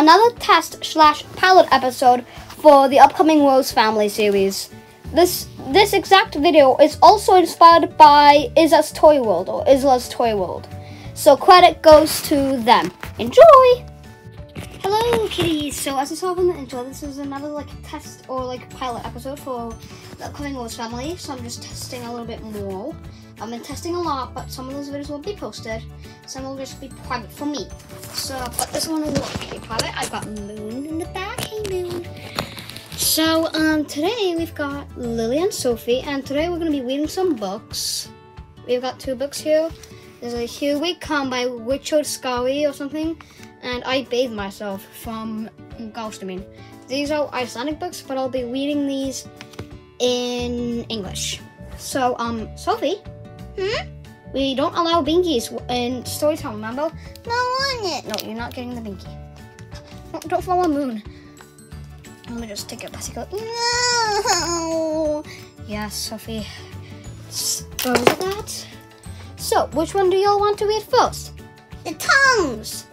another test slash pilot episode for the upcoming Rose Family series. This this exact video is also inspired by Isla's Toy World or Isla's Toy World. So credit goes to them. Enjoy! Hello kitties! So as you saw from the intro, this is another like test or like pilot episode for the upcoming Rose Family. So I'm just testing a little bit more. I've been testing a lot, but some of those videos will be posted. Some will just be private for me. So, I but this one will be private. I've got Moon in the back. Hey, Moon. So, um, today we've got Lily and Sophie, and today we're going to be reading some books. We've got two books here. There's a Here We Come by Richard Scarry or something, and I Bathe Myself from Gaustermin. These are Icelandic books, but I'll be reading these in English. So, um, Sophie, Hmm? We don't allow binkies in Storytime, remember? No it. No, you're not getting the binky. Don't, follow Moon. Let me just take your bicycle. No. Yes, Sophie. Of that. So, which one do y'all want to read first? The tongues.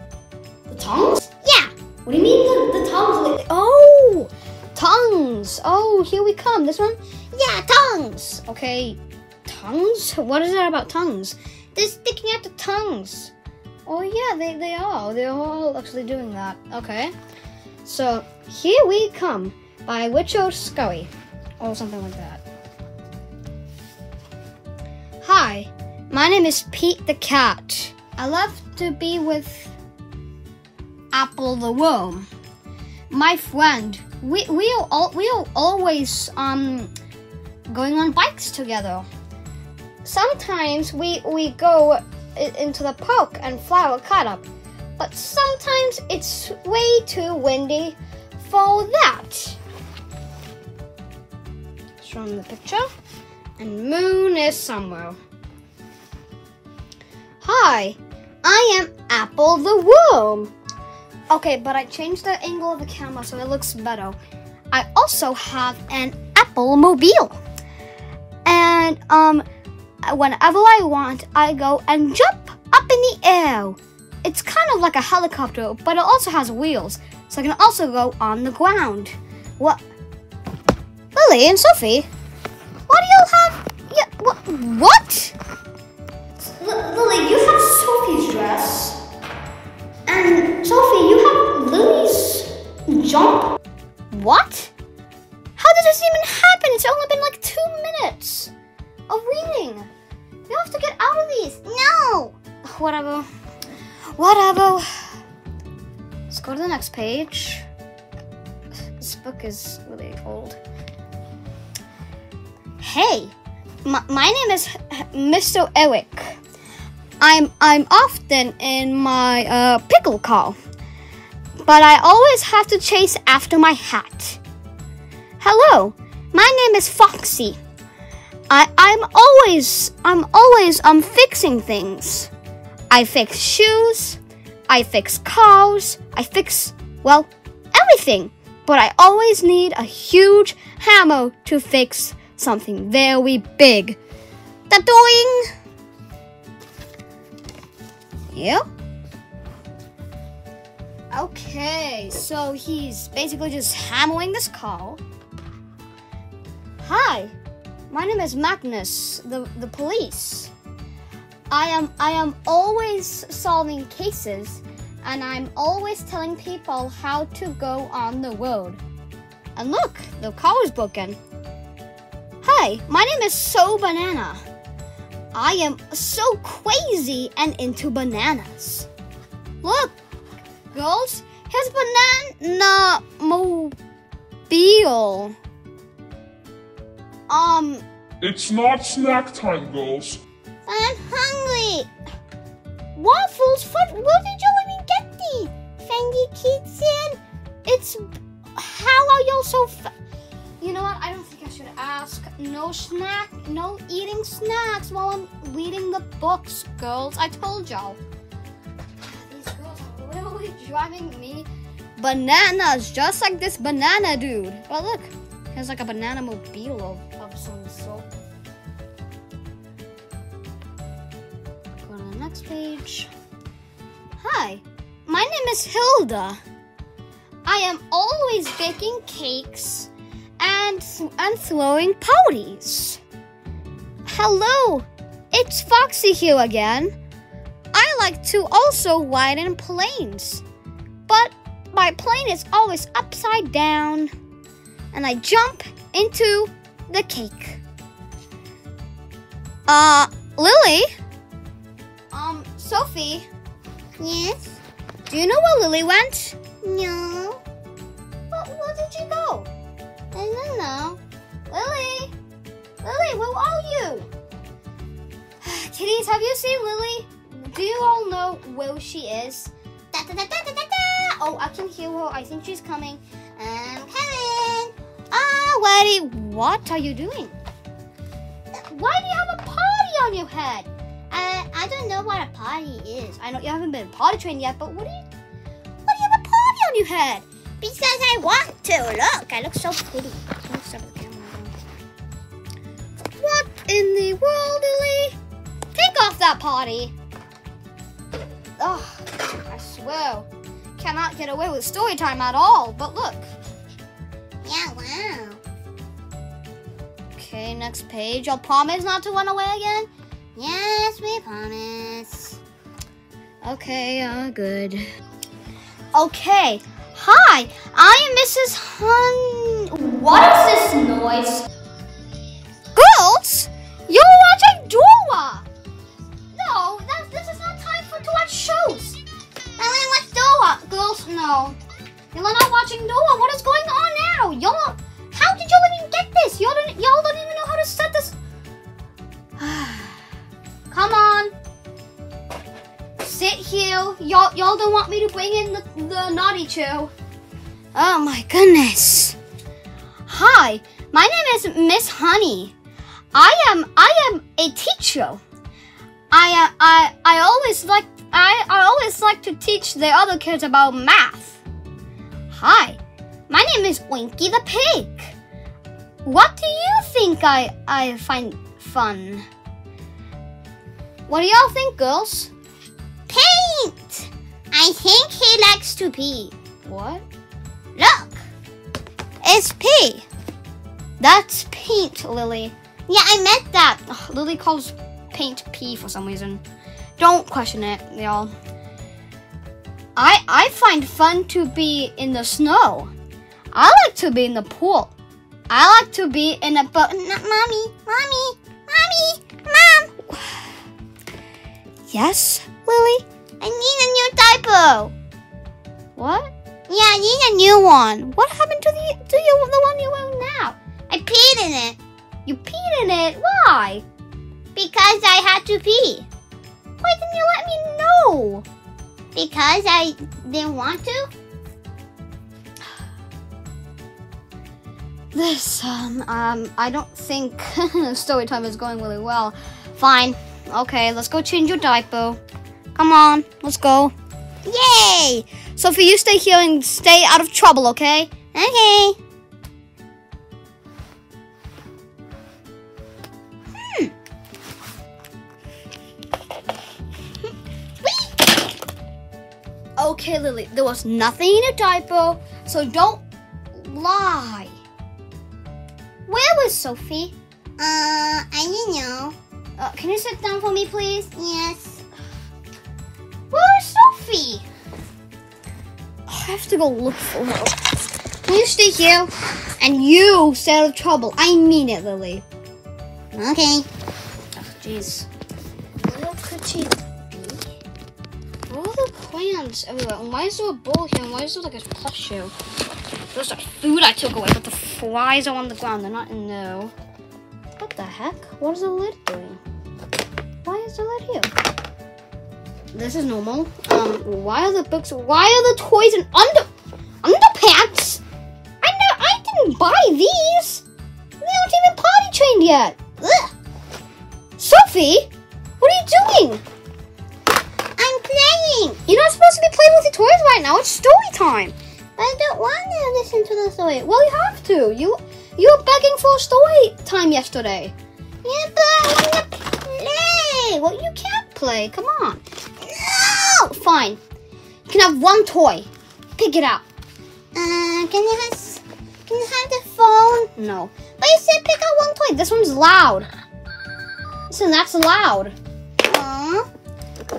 The tongues? Yeah. What do you mean the, the tongues? Oh, tongues. Oh, here we come. This one? Yeah, tongues. Okay, tongues? What is that about tongues? They're sticking out the tongues. Oh yeah, they, they are. They're all actually doing that. Okay. So here we come by Richard Scully. Or something like that. Hi, my name is Pete the Cat. I love to be with Apple the Worm. My friend. We we are all we are always um going on bikes together. Sometimes we we go into the park and our kite up, but sometimes it's way too windy for that. Show them the picture, and moon is somewhere. Hi, I am Apple the Worm. Okay, but I changed the angle of the camera so it looks better. I also have an Apple Mobile, and um whenever I want, I go and jump up in the air. It's kind of like a helicopter, but it also has wheels, so I can also go on the ground. What? Lily and Sophie, why do you have? Yeah, what? What? L- Lily, you have Sophie's dress, and Sophie, you have Lily's jump. What? How did this even happen? It's only been like two minutes of reading. We have to get out of these. No. Whatever. Whatever. Let's go to the next page. This book is really old. Hey, my, my name is Mr. Eric. I'm I'm often in my uh, pickle car, but I always have to chase after my hat. Hello, my name is Foxy. I, I'm always I'm always um fixing things. I fix shoes, I fix cars, I fix well everything. But I always need a huge hammer to fix something very big. The doing. Yeah. Okay, so he's basically just hammering this car. Hi, my name is Magnus, the, the police. I am I am always solving cases and I'm always telling people how to go on the road. And look, the car is broken. Hi, my name is So Banana. I am so crazy and into bananas. Look, girls, here's banana mobile. Um, It's not snack time, girls. I'm hungry. waffles? What, where did you even get these? Fendi Kitchen. It's how are y'all so fa- You know what? I don't think I should ask. No snack, no eating snacks while I'm reading the books, girls. I told y'all. These girls are really driving me bananas, just like this banana dude. But look, here's like a banana mobile some sort. Go to the next page. Hi, my name is Hilda. I am always baking cakes and and throwing parties. Hello, it's Foxy here again. I like to also ride in planes, but my plane is always upside down, and I jump into the cake. Uh, Lily? Um, Sophie, Yes? do you know where Lily went? No? Where, where did you go? I don't know. Lily! Lily, where are you? Kitties, have you seen Lily? Do you all know where she is? Da, da, da. Oh, I can hear her. I think she's coming. Coming. Waddy, what are you doing? Why do you have a party on your head? Uh, I don't know what a party is. I know you haven't been potty trained yet, but what do you, why do you have a party on your head? Because I want to. Look, I look so pretty. What in the world, Lily? Take off that potty. Oh, I swear, cannot get away with story time at all. But look. Yeah, wow. Okay, next page. I'll promise not to run away again. Yes, we promise. Okay, uh, good. Okay. Hi, I am Mrs. Hun. What is this noise? Don't want me to bring in the, the naughty chew. Oh my goodness. Hi, my name is Miss Honey. I am, I am a teacher. I, uh, I, I always like, I, I always like to teach the other kids about math. Hi, my name is Winky the Pig. What do you think I, I find fun? What do y'all think, girls? Paint. I think he likes to pee. What? Look. It's pee. That's paint, Lily. Yeah, I meant that. Ugh, Lily calls paint pee for some reason. Don't question it, y'all. I I find fun to be in the snow. I like to be in the pool. I like to be in a boat. Mommy, mommy, mommy, mom. Yes, Lily. I need a new diaper. What? Yeah, I need a new one. What happened to the to you the one you're wearing now? I peed in it You peed in it. Why? because I had to pee. Why didn't you let me know? Because I didn't want to. This um um I don't think story time is going really well. Fine. Okay, let's go change your diaper. Come on, let's go. Yay! Sophie, you stay here and stay out of trouble, okay? Okay. Okay, Lily, there was nothing in your diaper, so don't lie. Where was Sophie? Uh, I didn't know. Uh, can you sit down for me, please? Yes. I have to go look for her. You stay here? And you stay out of trouble. I mean it, Lily. Okay. Oh, jeez. Where could she be? Where are the plants everywhere? And why is there a bowl here? And why is there like a plush here? There's like food I took away, but the flies are on the ground. They're not in there. What the heck? What is the lid doing? Why is the lid here? This is normal. Um, why are the books? Why are the toys in under underpants? I know I didn't buy these. They aren't even potty trained yet. Ugh. Sophie, what are you doing? I'm playing. You're not supposed to be playing with your toys right now. It's story time. But I don't want to listen to the story. Well, you have to. You you were begging for story time yesterday. Yeah, but I want to play. Well, you can't play. Come on. No. Fine. You can have one toy. Pick it out. Uh, can you have can you have the phone? No. But you said pick out one toy. This one's loud. Listen, that's loud. Aw.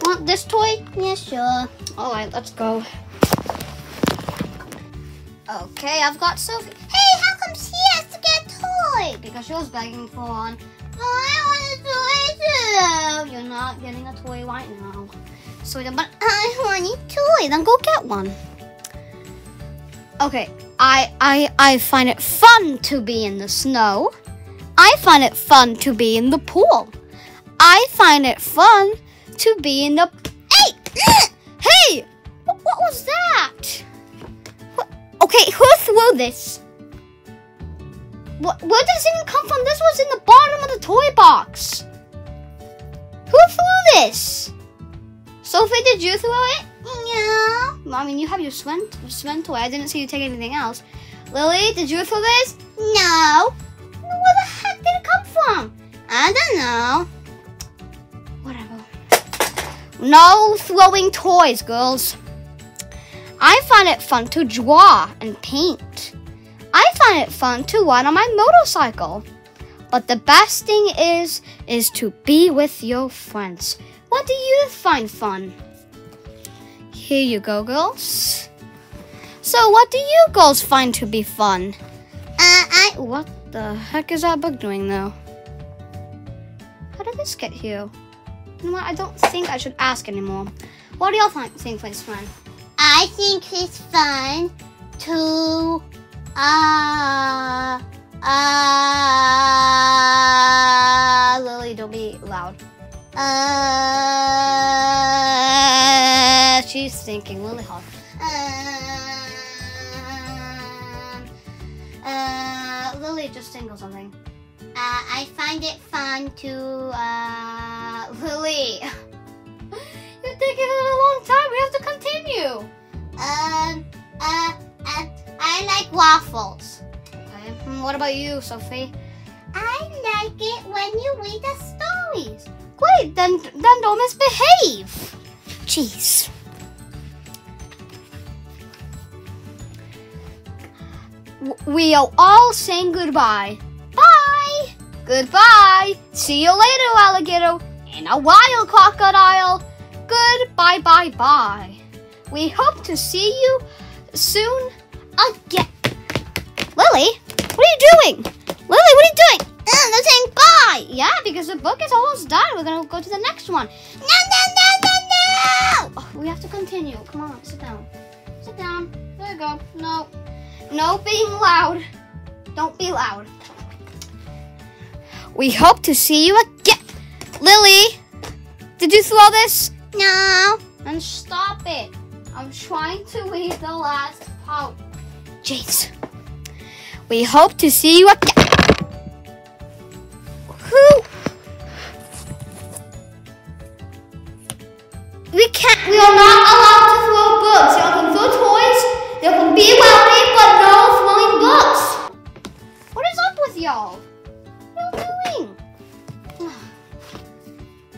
Want this toy? Yeah, sure. All right, let's go. Okay, I've got Sophie. Hey, how come she has to get a toy? Because she was begging for one. A toy too. You're not getting a toy right now. So, but I want a toy. then go get one. Okay, I I I find it fun to be in the snow. I find it fun to be in the pool. I find it fun to be in the Hey! hey! What, what was that? What? Okay, who threw this? What, where did this even come from? This was in the bottom of the toy box. Who threw this? Sophie, did you throw it? No. I mean, you have your swim, swim toy. I didn't see you take anything else. Lily, did you throw this? No. Where the heck did it come from? I don't know. Whatever. No throwing toys, girls. I find it fun to draw and paint. Find it fun to ride on my motorcycle. But the best thing is, is to be with your friends. What do you find fun? Here you go, girls. So, what do you girls find to be fun? Uh, I What the heck is that bug doing though? How did this get here? You know what? I don't think I should ask anymore. What do y'all think, think is fun? I think it's fun to uh uh Lily, don't be loud. uh She's thinking Lily hard. um, uh Lily, just of something. Uh, I find it fun to waffles. Okay. hmm, What about you, Sophie? I like it when you read the stories. Great. Then, then don't misbehave. Jeez. We are all saying goodbye. Bye. Goodbye. See you later, alligator. In a while, crocodile. Goodbye, bye, bye. We hope to see you soon again. Lily, what are you doing? Lily, what are you doing? Uh, they're saying bye. Yeah, because the book is almost done. We're gonna go to the next one. No, no, no, no, no. Oh, we have to continue. Come on, sit down. Sit down. There you go. No. No being loud. Don't be loud. We hope to see you again. Lily, did you throw this? No. Then stop it. I'm trying to read the last part. Jeez. We hope to see you again. Who? We can't. We are not allowed to throw books. You can throw toys. There can be rowdy, but no throwing books. What is up with y'all? What are you doing?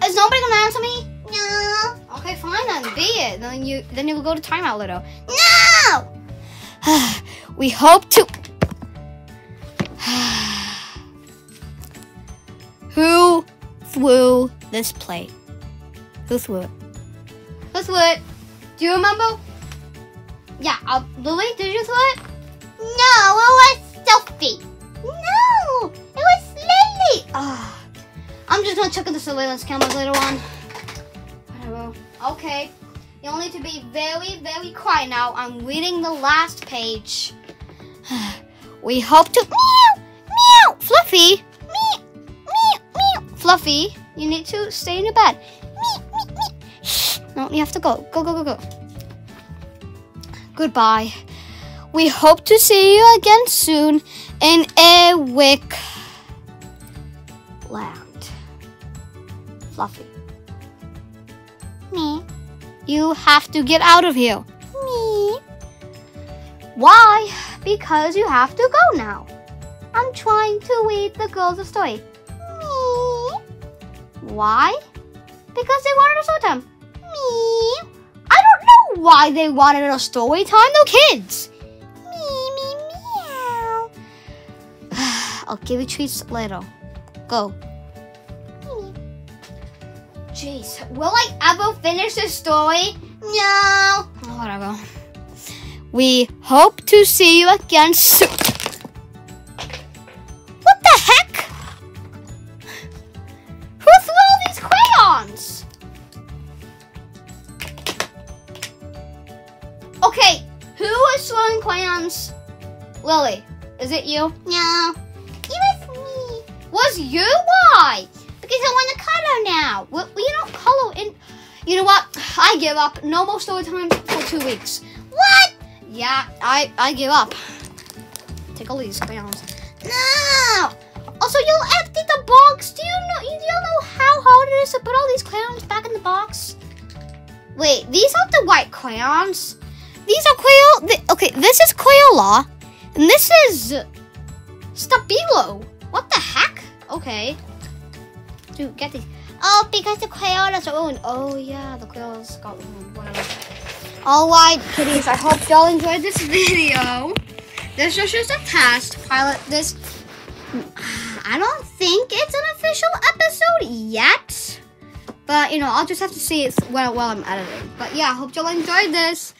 Is nobody gonna answer me? No. Okay, fine then. Be it. Then you then you will go to timeout later. No. we hope to. This plate? Who threw it? Who threw it? Do you remember? Yeah, uh, Lily, did you throw it? No, it was Sophie. No, it was Lily. Ah, I'm just gonna check the surveillance cameras later on. Whatever. Okay. You'll need to be very, very quiet now. I'm reading the last page. we hope to. Meow! Meow! Fluffy! Meow! Meow! Meow! Fluffy, you need to stay in your bed. Meow! No, you have to go. Go, go, go, go. Goodbye. We hope to see you again soon in Airwick Land. Fluffy. Me. You have to get out of here. Me. Why? Because you have to go now. I'm trying to read the girls a story. Why? Because they wanted a story time. Me? I don't know why they wanted a story time. though, kids. Me, me, meow. I'll give you treats later. Go. Jeez, will I ever finish this story? No. Oh, whatever. We hope to see you again soon. Okay, who is throwing crayons? Lily, is it you? No. It was me. Was you? Why? Because I want to color now. Well, you don't color in. You know what? I give up. No more story times for two weeks. What? Yeah, I I give up. Take all these crayons. No. Also, you'll empty the box. Do you know? You don't know how hard it is to put all these crayons back in the box. Wait, these aren't the white crayons. These are Crayola. th- okay, this is Crayola, and this is Stabilo. What the heck? Okay. Dude, get these. Oh, because the Crayolas are ruined. Oh yeah, the Crayolas got ruined. Whatever. Alright, kitties, I hope y'all enjoyed this video. This was just a test pilot. This I don't think it's an official episode yet. But you know, I'll just have to see it when while I'm editing. But yeah, I hope y'all enjoyed this.